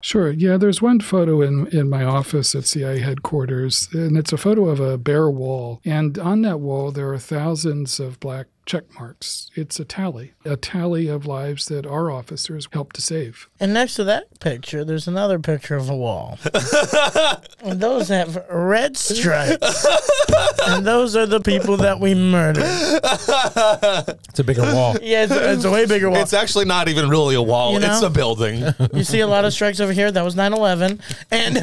Sure. Yeah, there's one photo in, in my office at CIA headquarters, and it's a photo of a bare wall. And on that wall, there are thousands of black check marks. It's a tally, a tally of lives that our officers helped to save. And next to that picture, there's another picture of a wall. and those have red stripes. and those are the people that we murdered. It's a bigger wall. Yeah, it's, it's a way bigger wall. It's actually not even really a wall. You know? It's a building. you see a lot of strikes over here. That was 9 11. And uh,